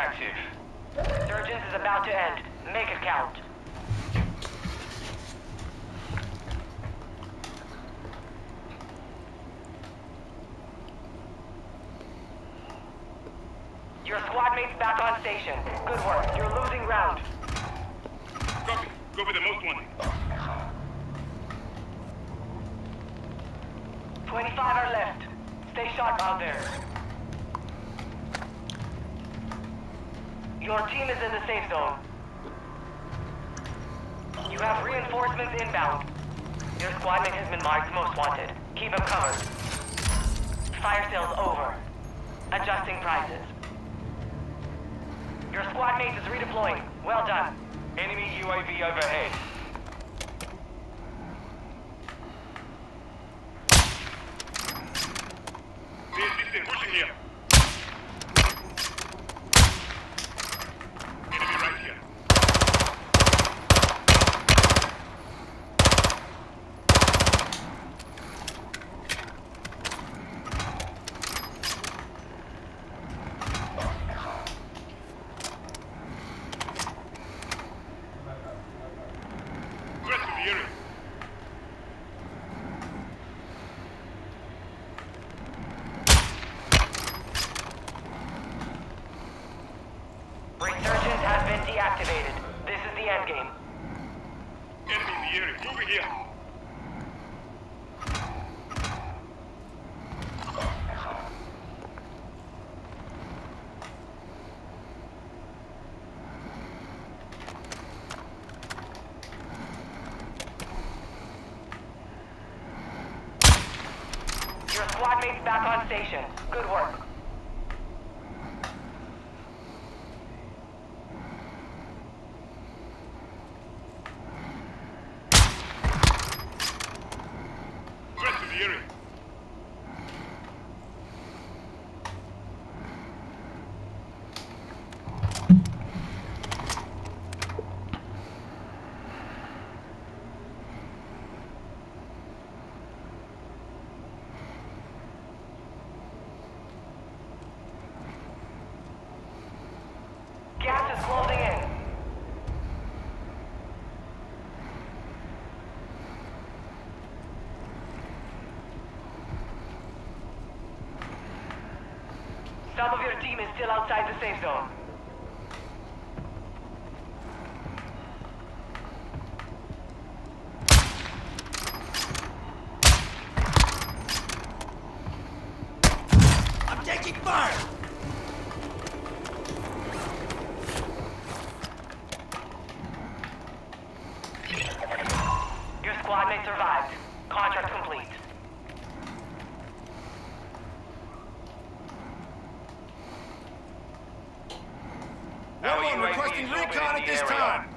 active. Surgeons is about to end. Make it count. Your squad mate's back on station. Good work. You're losing ground. Copy. Go for the most one. 25 are left. Stay sharp out there. Your team is in the safe zone. You have reinforcements inbound. Your squad mate has been marked most wanted. Keep him covered. Fire sales over. Adjusting prices. Your squad mate is redeploying. Well done. Enemy UAV overhead. Be assistant. Pushing here. Enemy right here. Threat to the area. Resurgence has been deactivated. This is the endgame. Enemy in the area. Moving here. Your squad mate's back on station. Good work. Threat to the area. Gas is closing in. Some of your team is still outside the safe zone. I'm taking fire! Your squad mate survived. Contract complete. UAV requesting recon at this area. time!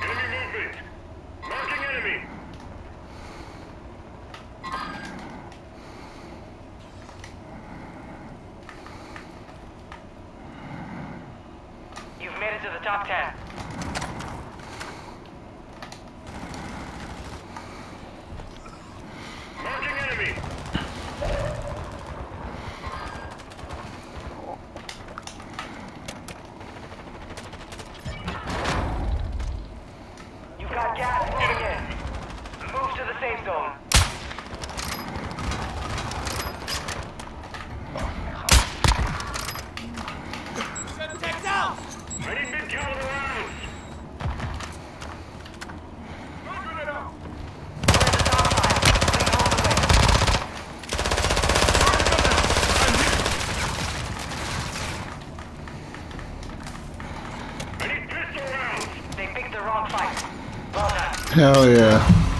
Enemy movement. Marking enemy. You've made it to the top 10. Well done. Hell yeah.